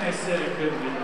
They said it couldn't be done.